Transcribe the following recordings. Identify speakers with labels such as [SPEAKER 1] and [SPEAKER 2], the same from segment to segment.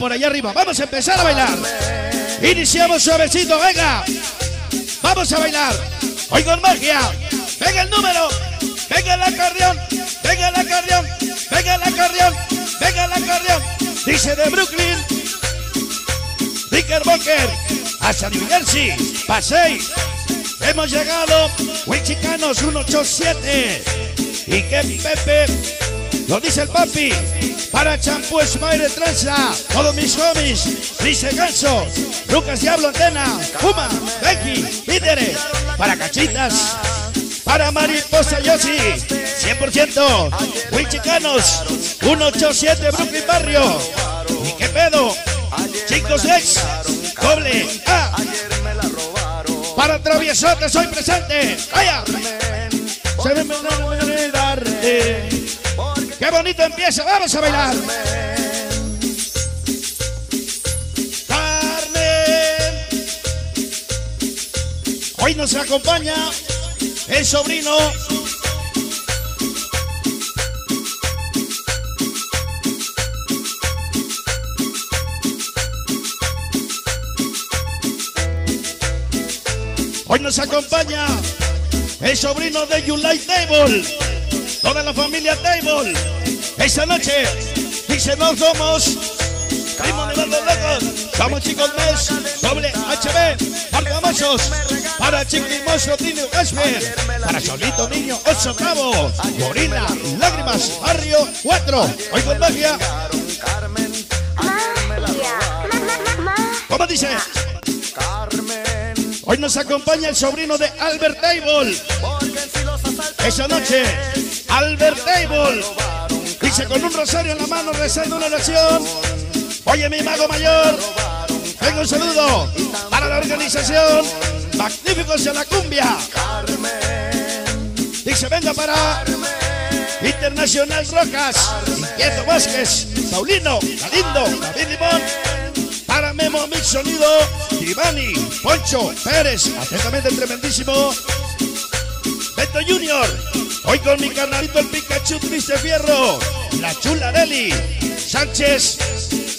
[SPEAKER 1] por allá arriba. Vamos a empezar a bailar. Iniciamos suavecito, venga. Vamos a bailar. Hoy con magia. Venga el número. Venga el acordeón. Venga el acordeón. Venga el acordeón. Venga el acordeón. Dice de Brooklyn. Knickerbocker. Hasta New Jersey. Pasey. Hemos llegado. Chicanos 187. Y que Pepe. Lo dice el papi. Para champú Smile Tranza. Todos mis homies. Dice Ganso. Lucas Diablo Antena. Puma. Becky. Líderes. Para cachitas. Para Mariposa Yossi. 100%. Chicanos 187 Brooklyn Barrio. ¿Y qué pedo? Chicos ex. Doble A. Para traviesotes soy presente. Vaya. Bonito empieza. Vamos a bailar. Carmen. Hoy nos acompaña el sobrino. Hoy nos acompaña el sobrino de Light Table. Toda la familia Table. Esta noche dice no somos Primo de los locos. Somos chicos mes. Doble HB. Para famosos. Para Chiquimoso Tino Gasper. Para Solito Niño. Ocho Cabo. Gorila. Lágrimas. Barrio 4. Hoy con magia. ¿Cómo dice? Hoy nos acompaña el sobrino de Albert Table. Esa noche, Albert Table dice con un rosario en la mano rezando una oración. Oye, mi mago mayor, tengo un saludo para la organización Magníficos de la Cumbia. Dice, venga para Internacional Rojas, Inquieto Vázquez, Paulino, Galindo, David Limón. Para Memo Mix Sonido, Ivani, Poncho, Pérez, atentamente el tremendísimo Beto Junior. Hoy con mi carnalito el Pikachu Triste Fierro, la chula Deli, Sánchez,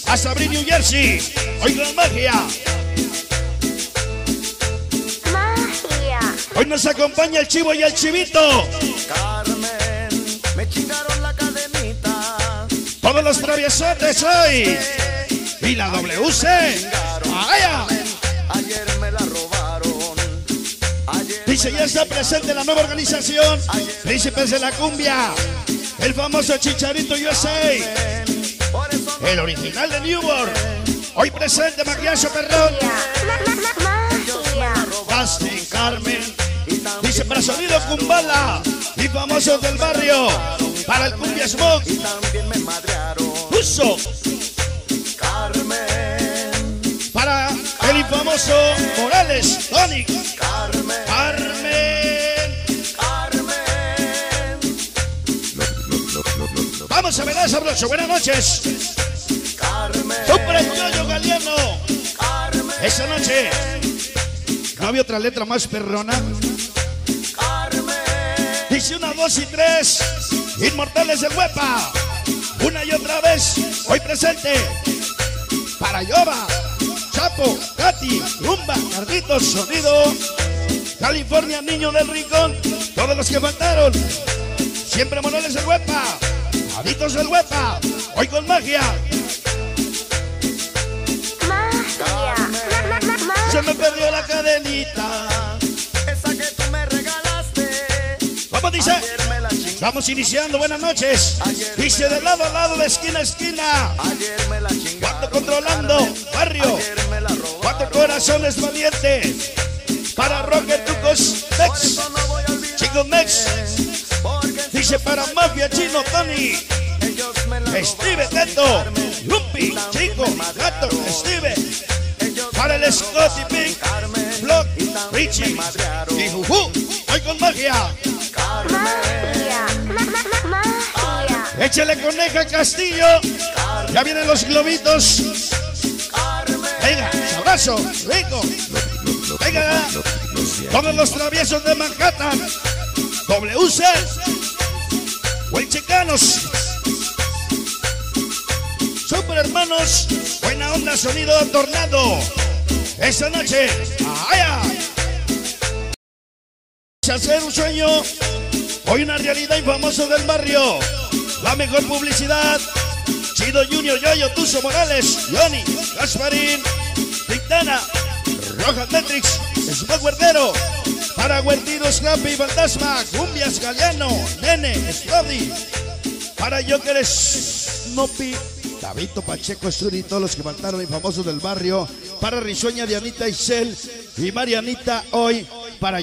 [SPEAKER 1] a Sabri New Jersey. Hoy con magia.
[SPEAKER 2] Magia.
[SPEAKER 1] Hoy nos acompaña el chivo y el chivito.
[SPEAKER 3] Carmen, me chingaron la cadenita.
[SPEAKER 1] Todos los traviesotes hoy. Y la WC. ¡Vaya! Dice, ya está presente la nueva organización. Príncipes de la Cumbia. El famoso Chicharito USA. El original de Newborn. Hoy presente Maquillaje Perrón. Dustin Carmen. Dice para sonido Kumbala. Y famosos del barrio. Para el Cumbia Smoke. Uso.
[SPEAKER 3] Carmen,
[SPEAKER 1] Para el infamoso Morales. Tony.
[SPEAKER 3] Carmen.
[SPEAKER 1] Sabroso. Buenas noches.
[SPEAKER 3] Carmen,
[SPEAKER 1] el Yoyo Galeano.
[SPEAKER 3] Carmen,
[SPEAKER 1] Esa noche. ¿No había otra letra más perrona?
[SPEAKER 3] Carmen,
[SPEAKER 1] Dice una, dos y tres. Inmortales del Huepa. Una y otra vez. Hoy presente. Para Yoba. Chapo, Katy, Rumba, Carlitos, Sonido. California, Niño del Rincón. Todos los que faltaron. Siempre Morales del Huepa. Habitos del Huepa. Hoy con magia.
[SPEAKER 2] Magia.
[SPEAKER 1] Se me perdió la cadenita.
[SPEAKER 3] esa que tú me regalaste.
[SPEAKER 1] ¿Cómo dice? Vamos iniciando. Buenas noches. Dice de lado a lado, de esquina a esquina.
[SPEAKER 3] Ayer me la.
[SPEAKER 1] Cuatro controlando. Barrio. Cuatro corazones valientes. Para Rocker Tucos Mex.
[SPEAKER 3] eso no voy a olvidar.
[SPEAKER 1] Chico Mex. Para Mafia Chino Tony. Steve. Teto. Lumpi. Chico. Gato. Steve. Para el Scotty. Pink. Block. Richie. Y Juju. Hoy con magia. Échale coneja Castillo. Ya vienen los globitos. Venga, abrazo, rico. Venga, todos los traviesos de Manhattan. WC. Super hermanos. Buenas Para sonido tornado. Esta noche. ¡Ay! Hacer un sueño. Hoy una realidad y famoso del barrio. La mejor publicidad. Chido Junior, Yoyo, Tuzo Morales, Johnny, Gasparín, Quintana, Rojas Matrix, Smoke Guerdero, para Guerdiro, Scrappy, Fantasma, Cumbias, Galeano, Nene, Slody, para Joker, Snoopy, Davito Pacheco, Suri, todos los que faltaron y famosos del barrio, para Risueña, Dianita, Isel y Marianita, hoy, para.